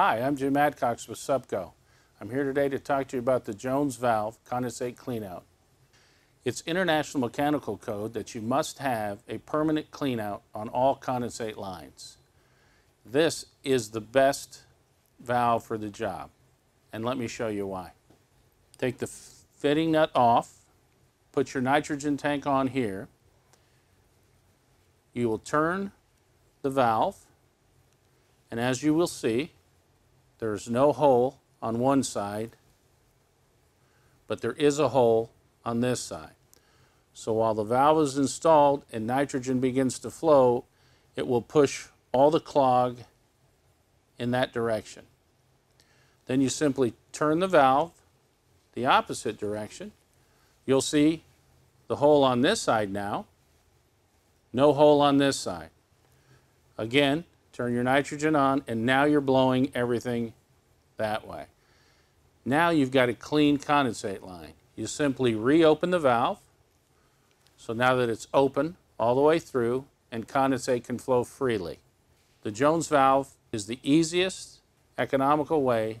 Hi, I'm Jim Adcox with Supco. I'm here today to talk to you about the Jones valve condensate cleanout. It's international mechanical code that you must have a permanent cleanout on all condensate lines. This is the best valve for the job, and let me show you why. Take the fitting nut off, put your nitrogen tank on here. You will turn the valve, and as you will see, there's no hole on one side, but there is a hole on this side. So while the valve is installed and nitrogen begins to flow, it will push all the clog in that direction. Then you simply turn the valve the opposite direction. You'll see the hole on this side now, no hole on this side. Again, turn your nitrogen on, and now you're blowing everything that way. Now you've got a clean condensate line. You simply reopen the valve, so now that it's open all the way through, and condensate can flow freely. The Jones valve is the easiest, economical way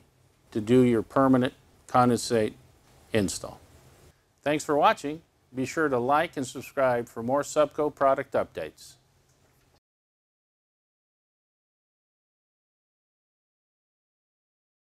to do your permanent condensate install. Thanks for watching. Be sure to like and subscribe for more Supco product updates.